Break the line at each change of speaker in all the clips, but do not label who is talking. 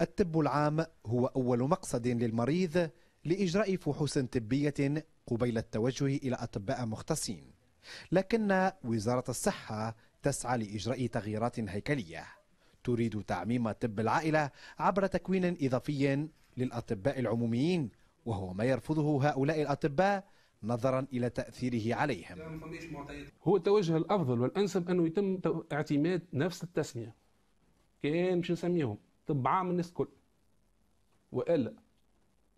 الطب العام هو أول مقصد للمريض لإجراء فحوص طبية قبيل التوجه إلى أطباء مختصين لكن وزارة الصحة تسعى لإجراء تغييرات هيكلية تريد تعميم طب العائلة عبر تكوين إضافي للأطباء العموميين وهو ما يرفضه هؤلاء الأطباء نظرا إلى تأثيره عليهم.
هو التوجه الأفضل والأنسب أنه يتم اعتماد نفس التسمية كان باش نسميهم. طب عام الناس الكل وإلا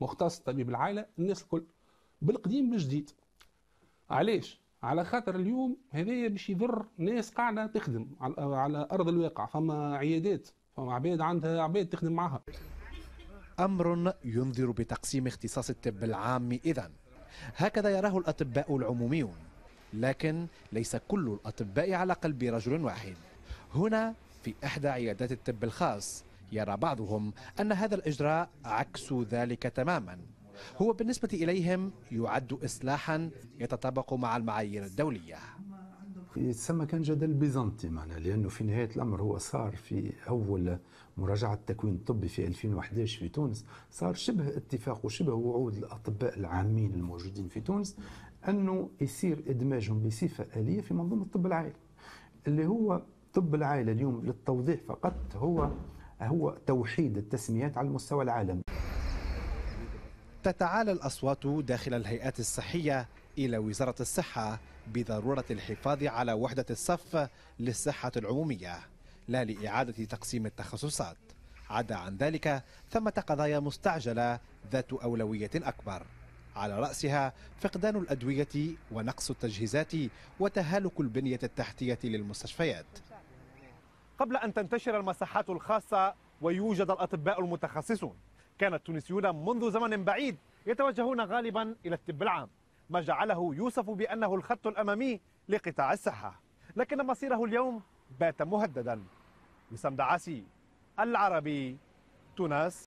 مختص طبيب العائلة الناس الكل. بالقديم بالجديد. علاش؟ على خاطر اليوم هذايا باش يضر ناس قاعدة تخدم على, أرض الواقع. فما عيادات فما عباد عندها عباد تخدم معها.
أمر ينذر بتقسيم اختصاص الطب العام إذا. هكذا يراه الأطباء العموميون. لكن ليس كل الأطباء على قلب رجل واحد. هنا في إحدى عيادات الطب الخاص يرى بعضهم أن هذا الإجراء عكس ذلك تماما. هو بالنسبة إليهم يعد إصلاحا يتطابق مع المعايير الدولية.
يتسمى كان جدل بيزنطي معنا لأنه في نهاية الأمر هو صار في أول مراجعة التكوين الطبي في 2011 في تونس. صار شبه اتفاق وشبه وعود الأطباء العامين الموجودين في تونس أنه يصير إدماجهم بصفة آلية في منظومة الطب العائلي. اللي هو طب العائلة اليوم للتوضيح فقط هو هو توحيد التسميات على المستوى العالمي
تتعالى الأصوات داخل الهيئات الصحية إلى وزارة الصحة بضرورة الحفاظ على وحدة الصف للصحة العمومية لا لإعادة تقسيم التخصصات. عدا عن ذلك ثمة قضايا مستعجلة ذات أولوية أكبر. على رأسها فقدان الأدوية ونقص التجهيزات وتهالك البنية التحتية للمستشفيات.
قبل أن تنتشر المساحات الخاصة ويوجد الأطباء المتخصصون. كان التونسيون منذ زمن بعيد يتوجهون غالبا إلى الطب العام. ما جعله يوصف بأنه الخط الأمامي لقطاع الصحة. لكن مصيره اليوم بات مهددا. وسام دعاسي العربي تونس.